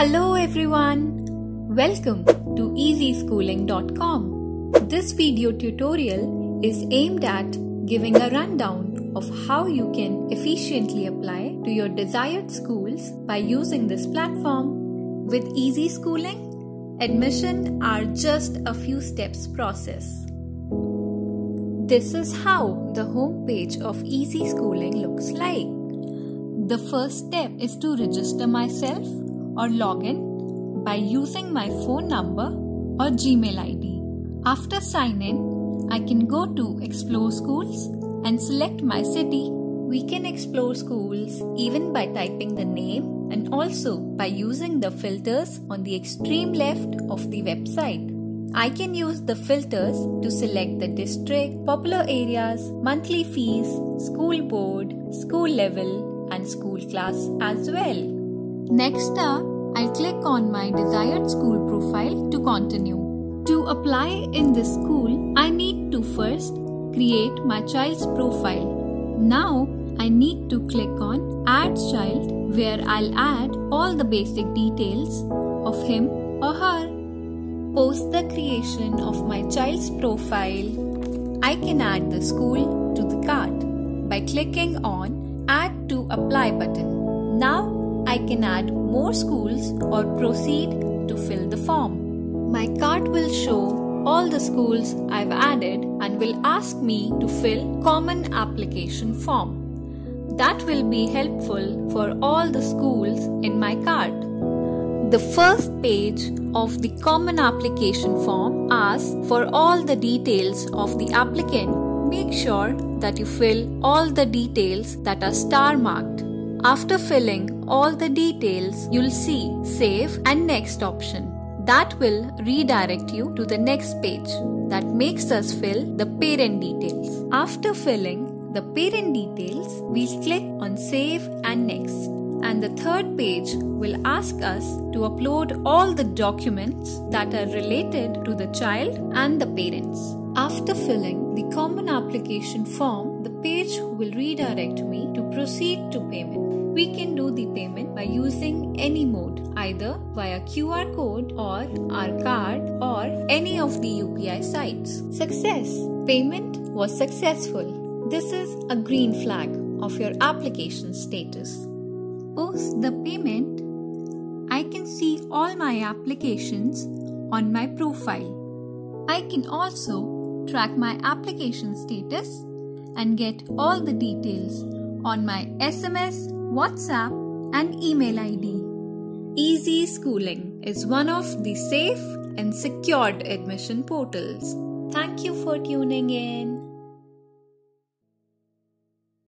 Hello everyone. Welcome to ezyschooling.com. This video tutorial is aimed at giving a rundown of how you can efficiently apply to your desired schools by using this platform. With Ezyschooling, admission are just a few steps process. This is how the home page of Ezyschooling looks like. The first step is to register myself or log in by using my phone number or Gmail ID. After sign in, I can go to Explore Schools and select my city. We can explore schools even by typing the name and also by using the filters on the extreme left of the website. I can use the filters to select the district, popular areas, monthly fees, school board, school level, and school class as well. Next up, I'll click on my desired school profile to continue. To apply in this school, I need to first create my child's profile. Now, I need to click on Add Child where I'll add all the basic details of him or her. Post the creation of my child's profile, I can add the school to the cart by clicking on Add to Apply button. Now I can add more schools or proceed to fill the form. My cart will show all the schools I've added and will ask me to fill common application form. That will be helpful for all the schools in my cart. The first page of the common application form asks for all the details of the applicant. Make sure that you fill all the details that are star marked. After filling all the details, you'll see Save and Next option. That will redirect you to the next page that makes us fill the parent details. After filling the parent details, we'll click on Save and Next and the third page will ask us to upload all the documents that are related to the child and the parents. After filling the common application form, the page will redirect me to proceed to payment. We can do the payment by using any mode, either via QR code or our card or any of the UPI sites. Success! Payment was successful. This is a green flag of your application status post the payment, I can see all my applications on my profile. I can also track my application status and get all the details on my SMS, WhatsApp, and email ID. Ezyschooling is one of the safe and secured admission portals. Thank you for tuning in.